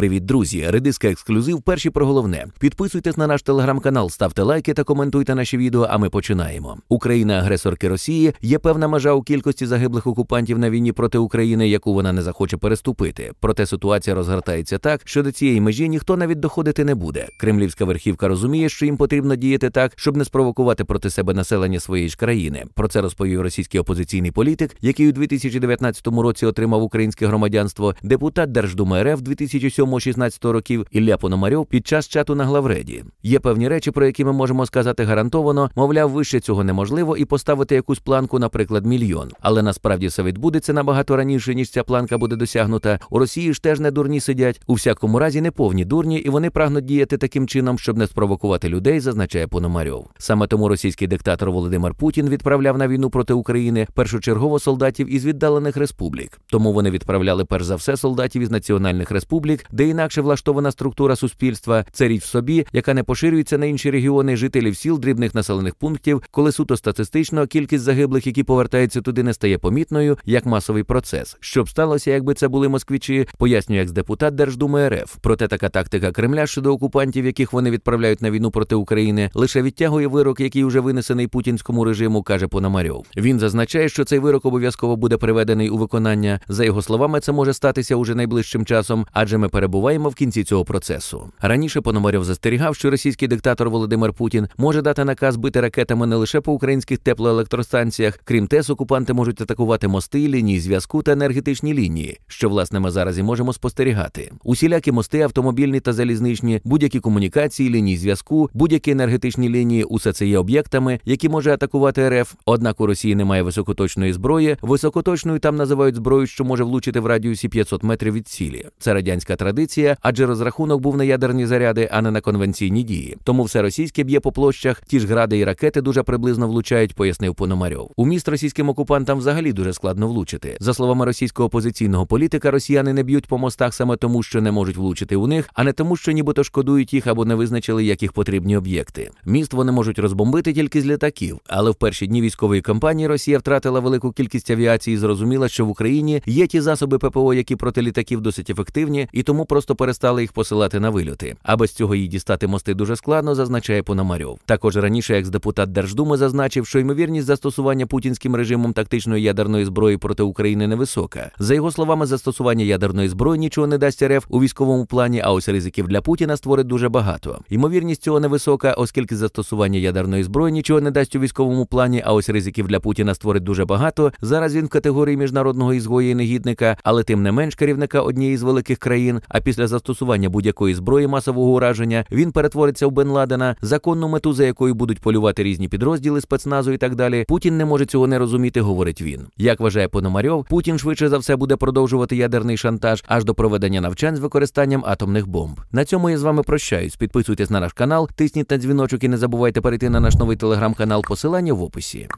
Привіт, друзі! Редиска ексклюзив. Перші про головне. Підписуйтесь на наш телеграм-канал, ставте лайки та коментуйте наші відео. А ми починаємо. Україна, агресорки Росії, є певна межа у кількості загиблих окупантів на війні проти України, яку вона не захоче переступити. Проте ситуація розгортається так, що до цієї межі ніхто навіть доходити не буде. Кремлівська верхівка розуміє, що їм потрібно діяти так, щоб не спровокувати проти себе населення своєї ж країни. Про це розповів російський опозиційний політик, який у 2019 році отримав українське громадянство, депутат Держдуми РФ 2007-16 років Ілля Пономарьов під час чату на главреді. Є певні речі, про які ми можемо сказати гарантовано, мовляв, вище цього неможливо, і поставити якусь планку, наприклад, мільйон. Але насправді все відбудеться набагато раніше, ніж ця планка буде досягнута. У Росії ж теж не дурні сидять. У всякому разі не повні дурні, і вони прагнуть діяти таким чином, щоб не спровокувати людей, зазначає Пономарьов. Саме тому російський диктатор Володимир Путін відправляв на війну проти України першочергово солдатів із віддалених республік. Тому вони відправляли перш за все солдатів із національних республік, де інакше влаштована структура суспільства це річ в собі, яка не поширюється на інші регіони жителів сіл дрібних населених пунктів, коли суто статистично кількість загиблих, які повертаються туди, не стає помітною як масовий процес. Що б сталося, якби це були москвичі, пояснює екс-депутат Держдуми РФ. Проте така тактика Кремля щодо окупантів, яких вони відправляють на війну проти України, лише відтягує вирок, який вже винесений путінському режиму, каже Пономарьов. Він зазначає, що цей вирок обов'язково буде приведений у виконання. За його словами, це може статися уже найближчим часом, адже ми перебуваємо в кінці цього процесу. Раніше Пономарьов застерігав, що російський диктатор Володимир Путін може дати наказ бити ракетами не лише по українських теплоелектростанціях, крім ТЕС, окупанти можуть атакувати мости, лінії зв'язку та енергетичні лінії, що власне ми зараз і можемо спостерігати. Усілякі мости, автомобільні та залізничні, будь-які комунікації, лінії зв'язку, будь-які енергетичні лінії, усе це є об'єктами, які може атакувати РФ. Однак у Росії немає високоточної зброї. Високоточною там називають зброю, що може влучити в радіусі 500 метрів від цілі. Це радянська традиція, адже розрахунок був на ядерні заряди, а не на конвенційні дії. Тому все російське б'є по площах. Ті ж гради і ракети дуже приблизно влучають, пояснив Пономарьов. У міст російським окупантам взагалі дуже складно влучити. За словами російського опозиційного політика, росіяни не б'ють по мостах саме тому, що не можуть влучити у них, а не тому, що нібито шкодують їх або не визначили, як їх потрібні об'єкти. Міст вони можуть розбомбити тільки з літаків, але в перші дні військової кампанії Росія втратила велику кількість авіації. Зрозуміла, що в Україні є ті засоби ППО, які проти літаків досить ефективні, і тому просто перестали їх посилати на вильоти. А без цього їй дістати мости дуже складно, зазначає Пономарьов. Також раніше екс-депутат Держдуми зазначив, що ймовірність застосування путінським режимом тактичної ядерної зброї проти України невисока. За його словами, застосування ядерної зброї нічого не дасть РФ у військовому плані, а ось ризиків для Путіна створить дуже багато. Ймовірність цього невисока, оскільки застосування ядерної зброї нічого не дасть у військовому плані, а ось ризиків для Путіна створить дуже багато. Зараз він в категорії міжнародного ізгоя і негідника, але тим не менш керівника однієї з великих країн. А після застосування будь-якої зброї масового ураження він перетвориться в Бен Ладена, законну мету, за якою будуть полювати різні підрозділи спецназу і так далі. Путін не може цього не розуміти, говорить він. Як вважає Пономарьов, Путін швидше за все буде продовжувати ядерний шантаж аж до проведення навчань з використанням атомних бомб. На цьому я з вами прощаюсь. Підписуйтесь на наш канал, тисніть на дзвіночок і не забувайте перейти на наш новий телеграм-канал. Посилання в описі.